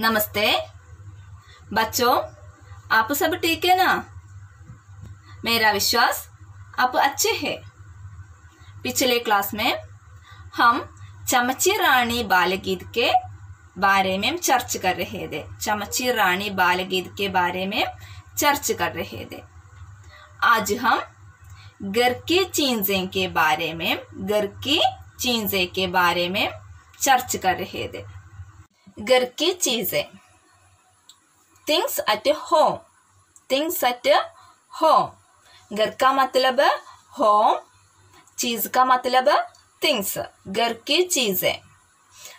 नमस्ते। बच्चों, आप सब ठीक है ना? मेरा विश्वास आप अच्छे हैं। पिछले क्लास में हम चमची रानी बालगीत के बारे में चर्च कर रहे थे। चमची रानी बालगीत के बारे में चर्च कर रहे थे। आज हम घर की चीज़ें के बारे में, घर की चीज़ें के बारे में चर्च कर रहे थे। घर की चीज़ें। Things at home things at home घर का मतलब होम चीज़ का मतलब थिंग्स घर की चीज़ें।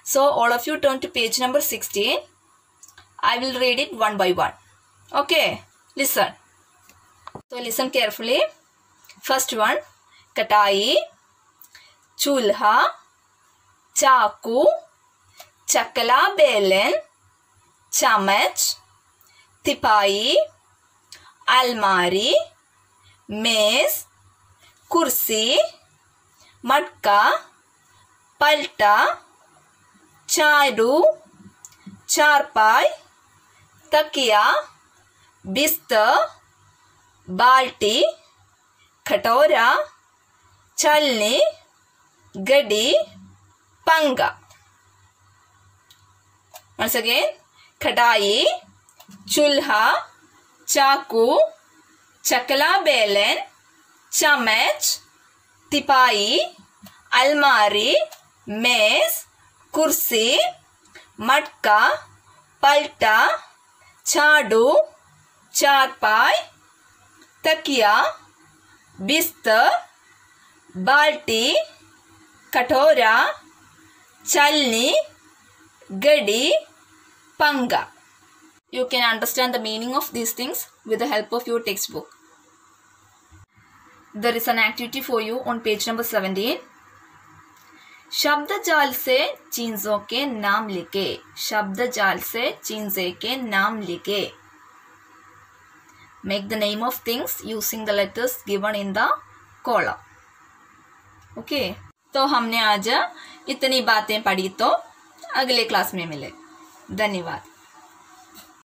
So all of you turn to page number sixteen I will read it one by one okay listen so listen carefully first one कटाई, चूल्हा, चाकू चकला बेलन, चम्मच तिपाई अलमारी, मेज, कुर्सी, मटका, पलटा चारू चारपाई, तकिया, बिस्तर, बाल्टी, कटोरा छलनी गडी, पंगा। Once again कढ़ाई चूल्हा चाकू चकला बेलन चम्मच तिपाई अलमारी मेज कुर्सी मटका पलटा झाड़ू चारपाई तकिया बिस्तर बाल्टी कटोरा छलनी गडी पंगा you can understand the meaning of these things with the help of your textbook there is an activity for you on page number 17 शब्द जाल से चीज़ों के नाम लिखे शब्द जाल से चीज़ें के नाम लिखे make the name of things using the letters given in the column okay? तो हमने आज इतनी बातें पढ़ी तो अगले क्लास में मिले। धन्यवाद।